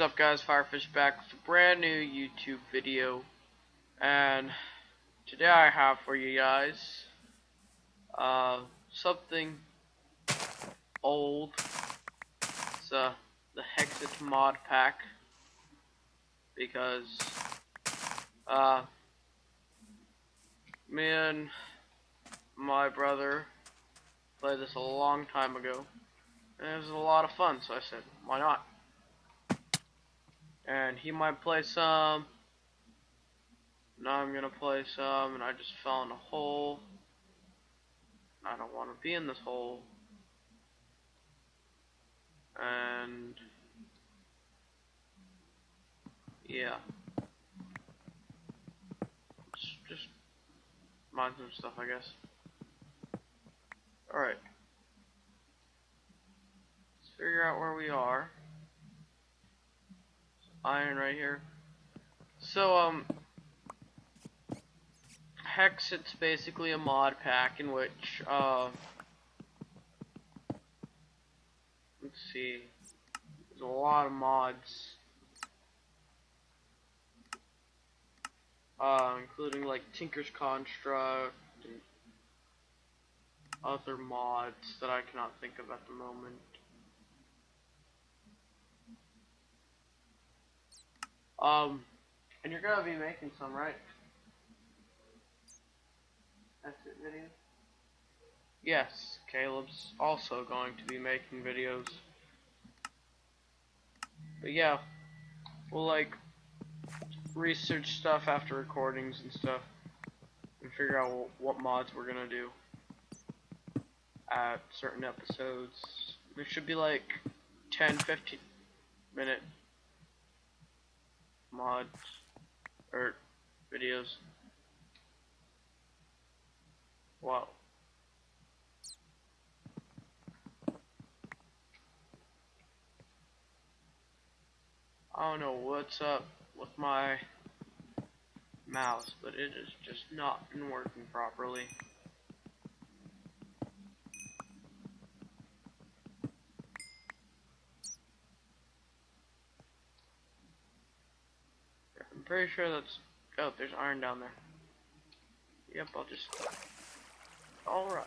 is up guys, Firefish back with a brand new YouTube video. And today I have for you guys uh, something old. It's uh, the Hexxit mod pack. Because uh, me and my brother played this a long time ago. And it was a lot of fun so I said why not and he might play some. Now I'm gonna play some, and I just fell in a hole. I don't want to be in this hole. And yeah, just, just mind some stuff, I guess. All right, let's figure out where we are iron right here. So, um, Hexxit's basically a mod pack in which, uh, let's see, there's a lot of mods. Uh, including like Tinker's Construct and other mods that I cannot think of at the moment. Um, and you're gonna be making some, right? That's it, video? Yes, Caleb's also going to be making videos. But yeah, we'll like research stuff after recordings and stuff and figure out what mods we're gonna do at certain episodes. There should be like 10, 15 minute mods or videos. Wow. I don't know what's up with my mouse, but it has just not been working properly. Pretty sure that's... Oh, there's iron down there. Yep, I'll just... Alright.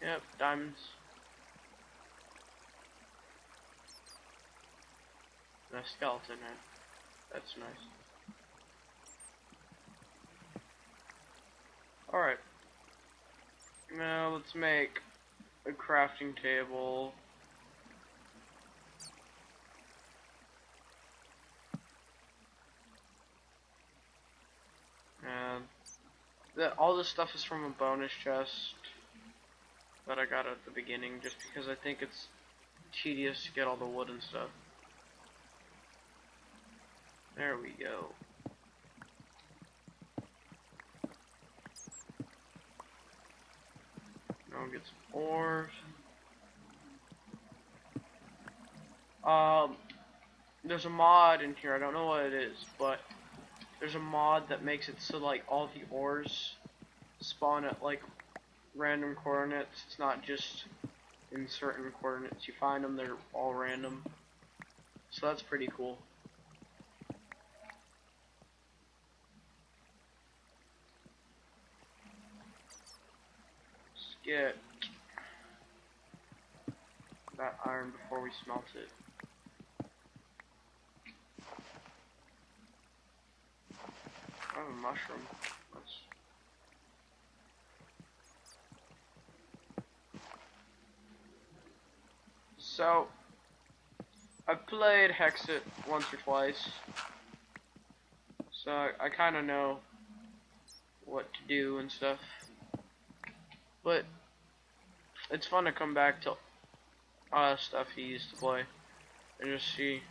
Yep, diamonds. And a skeleton head. That's nice. Alright. Now let's make a crafting table. All this stuff is from a bonus chest that I got at the beginning just because I think it's tedious to get all the wood and stuff. There we go. Now we'll get some ores. Um, there's a mod in here, I don't know what it is, but there's a mod that makes it so like all the ores spawn at like random coordinates. It's not just in certain coordinates. You find them, they're all random. So that's pretty cool. Get that iron before we smelt it. Oh, mushroom. Let's... So, I've played Hexxit once or twice, so I, I kind of know what to do and stuff. But it's fun to come back to uh, stuff he used to play and just see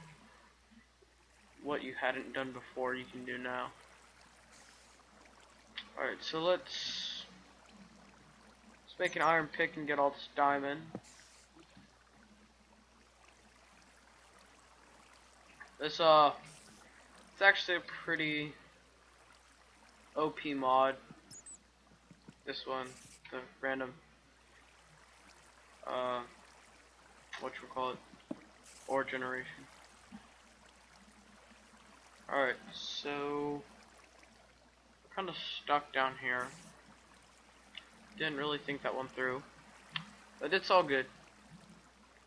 what you hadn't done before you can do now. Alright, so let's let's make an iron pick and get all this diamond. This uh it's actually a pretty OP mod. This one, the random uh what you call it? ore generation. Alright, so kind of stuck down here. Didn't really think that one through. But it's all good.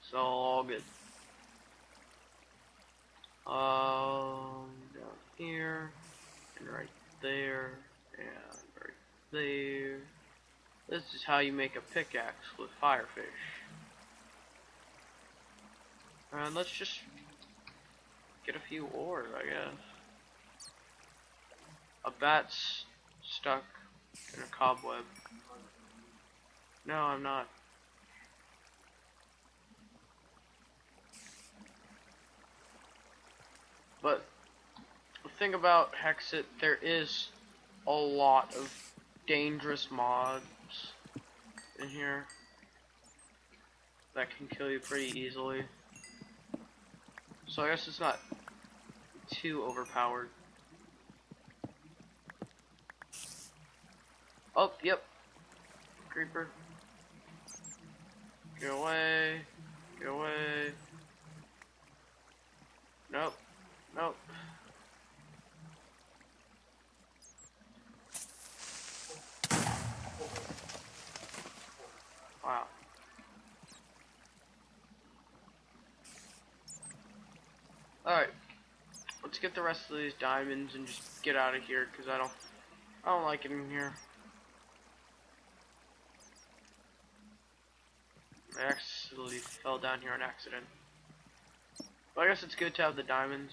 It's all good. Um, down here, and right there, and right there. This is how you make a pickaxe with firefish. And let's just get a few ores, I guess. A bat's stuck in a cobweb. No, I'm not. But the thing about Hexxit, there is a lot of dangerous mobs in here that can kill you pretty easily. So I guess it's not too overpowered. Oh, yep. Creeper. Get away. Get away. Nope. Nope. Wow. Alright. Let's get the rest of these diamonds and just get out of here because I don't I don't like it in here. I actually fell down here on accident. But I guess it's good to have the diamonds.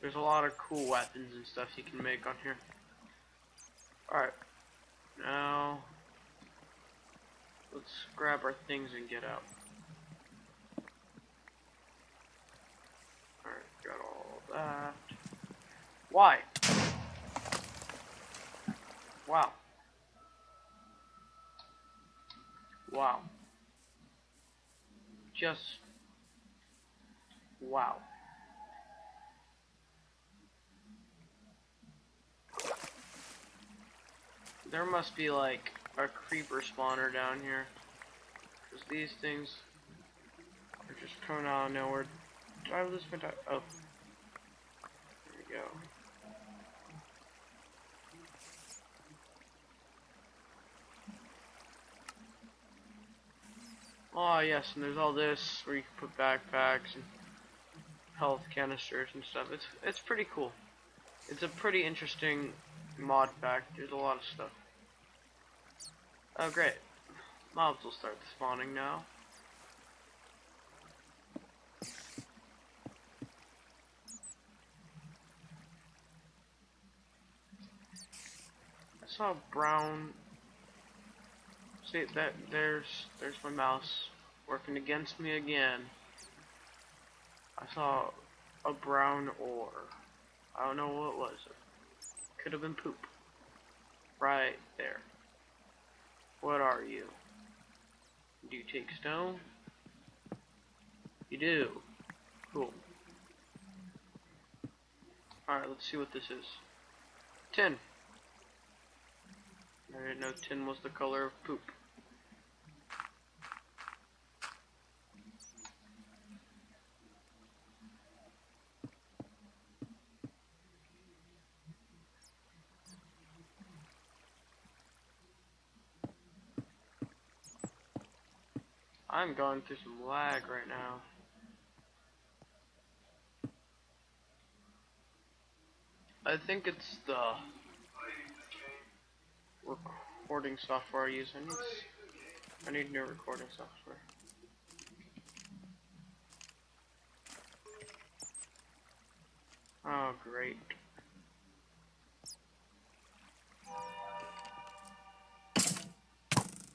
There's a lot of cool weapons and stuff you can make on here. Alright. Now, let's grab our things and get out. Alright, got all that. Why? Wow. Wow. Just wow. There must be like a creeper spawner down here. Because these things are just coming out of nowhere. Do I lose Oh. There we go. Oh yes, and there's all this where you can put backpacks and health canisters and stuff. It's it's pretty cool. It's a pretty interesting mod pack. There's a lot of stuff. Oh great. Mobs will start spawning now. I saw brown See that there's there's my mouse working against me again. I saw a brown ore. I don't know what it was. Could have been poop. Right there. What are you? Do you take stone? You do. Cool. Alright, let's see what this is. Tin. I didn't know tin was the color of poop. I'm going through some lag right now. I think it's the recording software I use. I need, I need new recording software. Oh, great.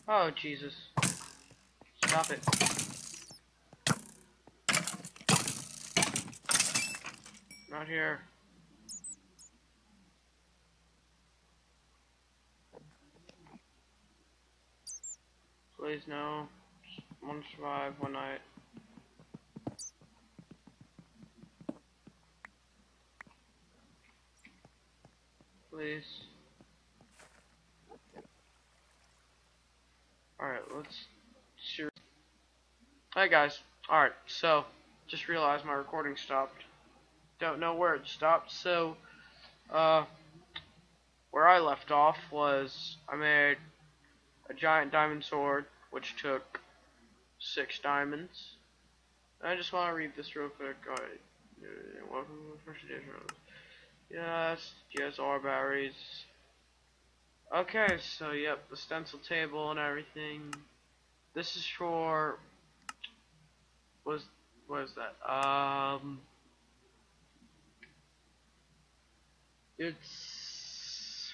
Oh, Jesus. Stop it. Not here. Please no. Want survive one night. Please. Alright, guys. Alright, so just realized my recording stopped. Don't know where it stopped, so uh where I left off was I made a giant diamond sword which took six diamonds. I just want to read this real quick. Alright. First edition. Yes, yes, ore berries. Okay, so yep, the stencil table and everything. This is for was what is that? Um it's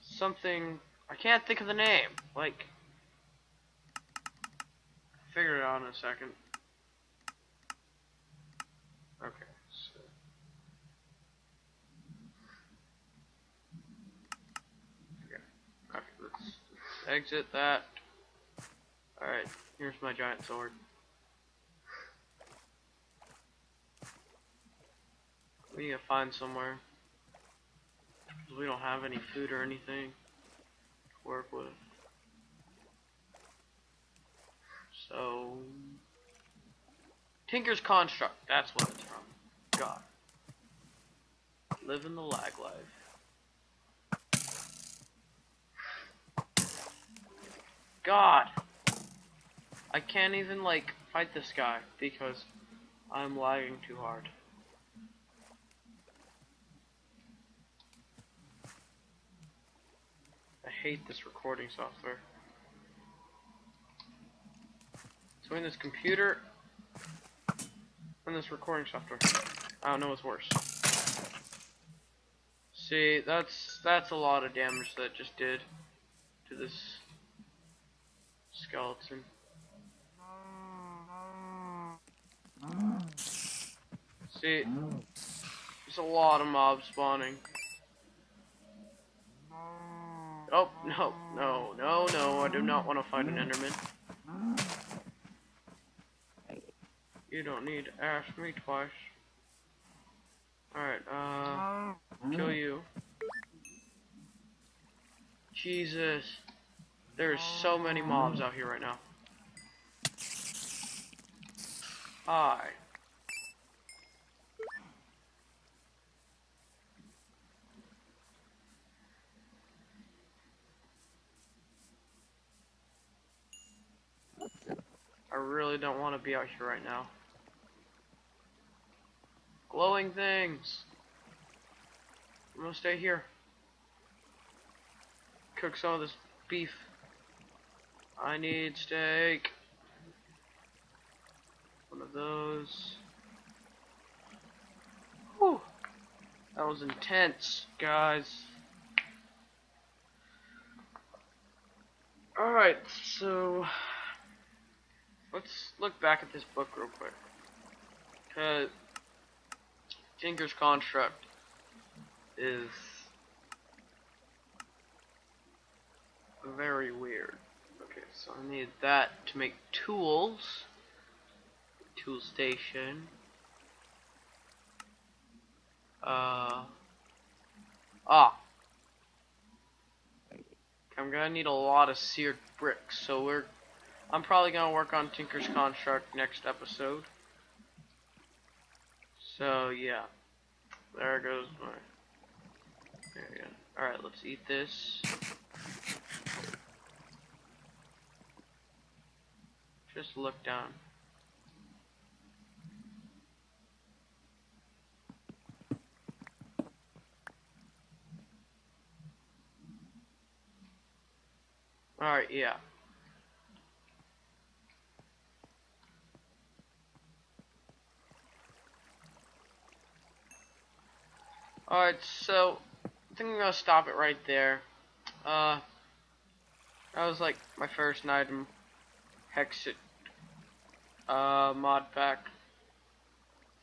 something I can't think of the name. Like figure it out in a second. Okay, so okay, okay let's exit that. Alright, here's my giant sword. We need to find somewhere. Because we don't have any food or anything to work with. So... Tinker's Construct, that's what it's from. God. Living the lag life. God! I can't even, like, fight this guy because I'm lagging too hard. I hate this recording software. So in this computer and this recording software, I don't know what's worse. See, that's that's a lot of damage that just did to this skeleton. See, there's a lot of mobs spawning. Oh, no, no, no, no, I do not want to fight an Enderman. You don't need to ask me twice. Alright, uh, kill you. Jesus. There's so many mobs out here right now. Hi. Really don't want to be out here right now. Glowing things! I'm gonna stay here. Cook some of this beef. I need steak. One of those. Whew. That was intense, guys. Alright, so let's look back at this book real quick. Cause Tinker's Construct is very weird. Okay, so I need that to make tools. Tool station. Uh. Ah. I'm gonna need a lot of seared bricks, so we're. I'm probably gonna work on Tinker's Construct next episode. So yeah, there goes my. There we go. All right, let's eat this. Just look down. Alright, yeah. Alright, so I think I'm gonna stop it right there. Uh, that was like my first item, Hexxit uh, mod pack.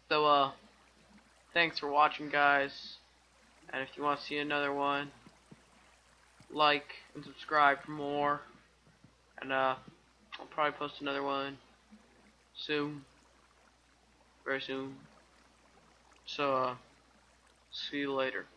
So, uh, thanks for watching, guys. And if you want to see another one, like and subscribe for more. And, uh, I'll probably post another one soon. Very soon. So, uh, See you later.